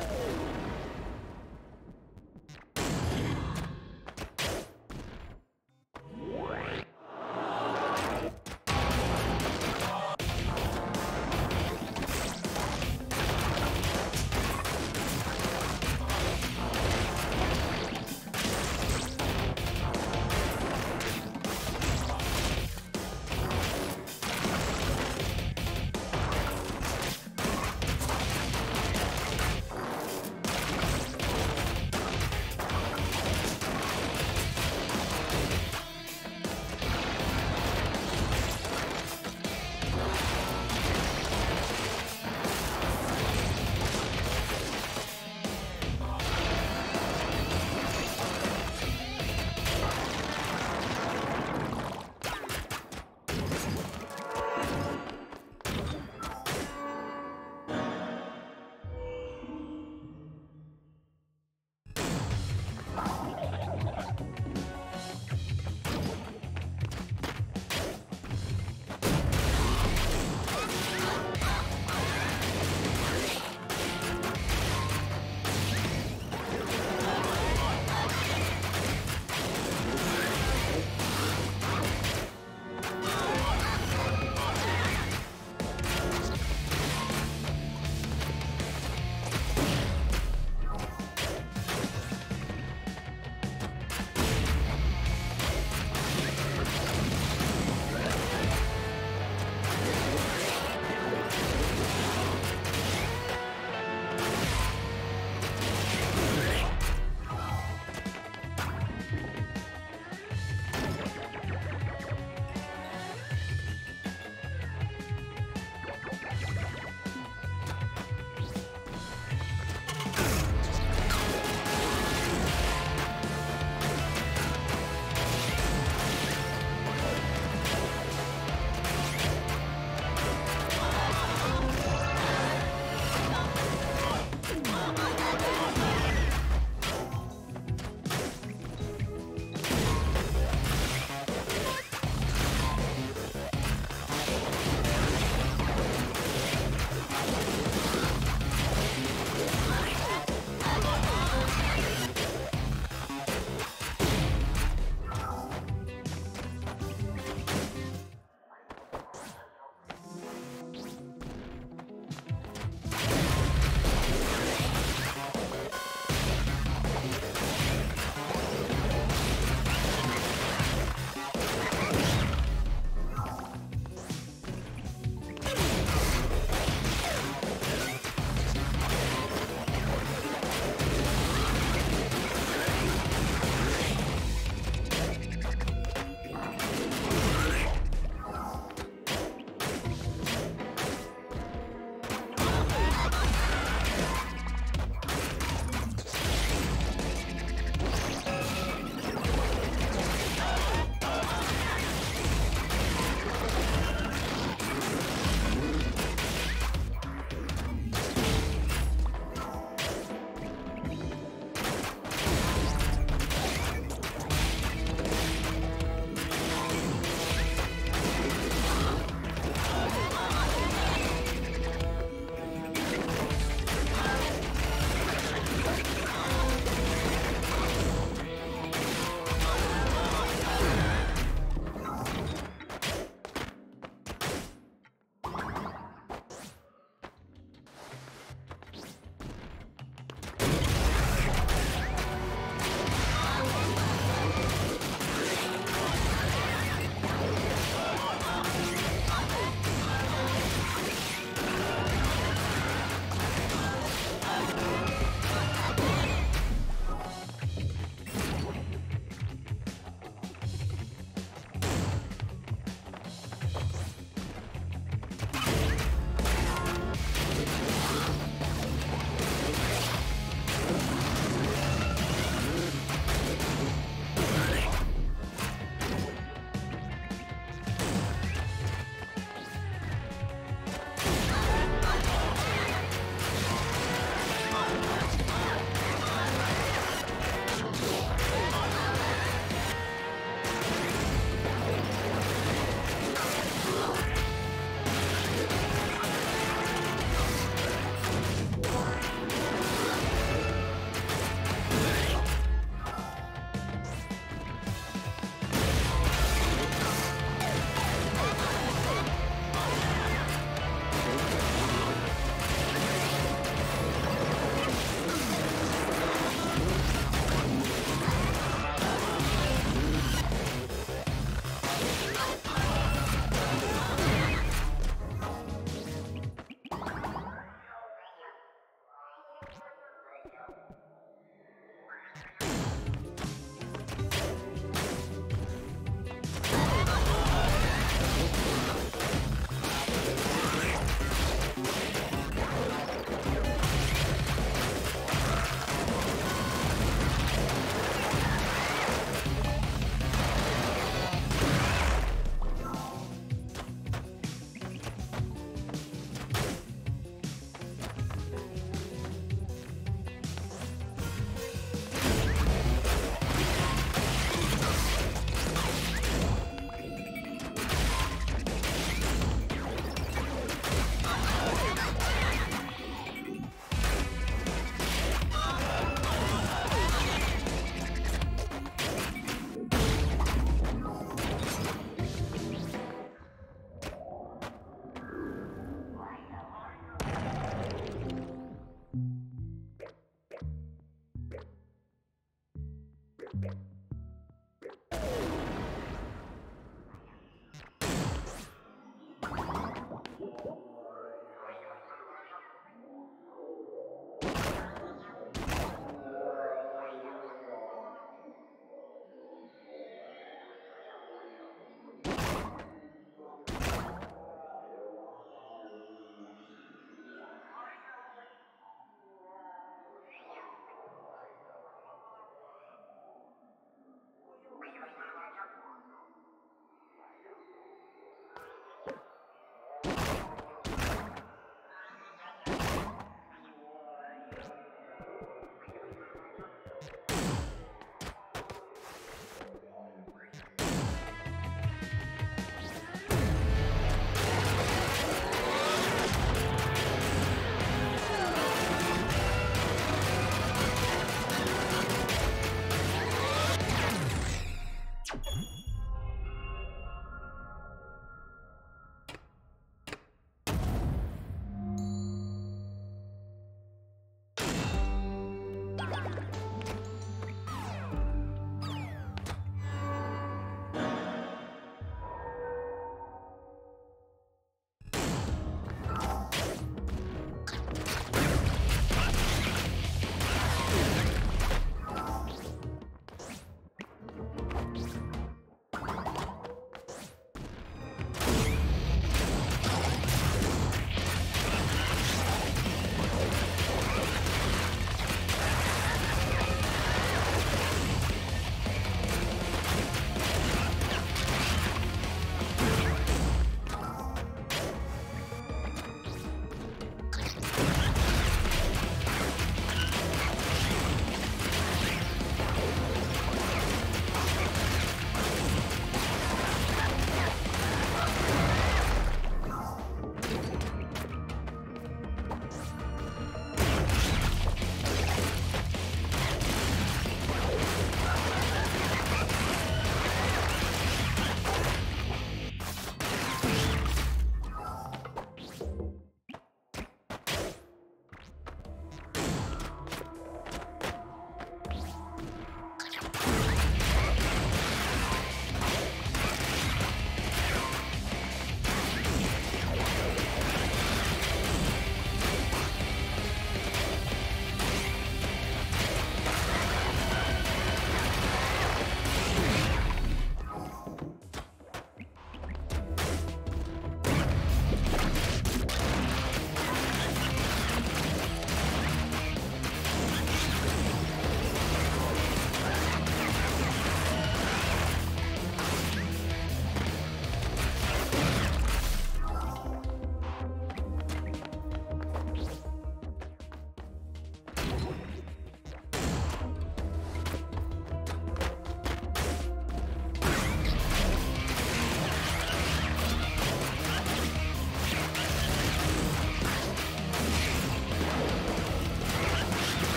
you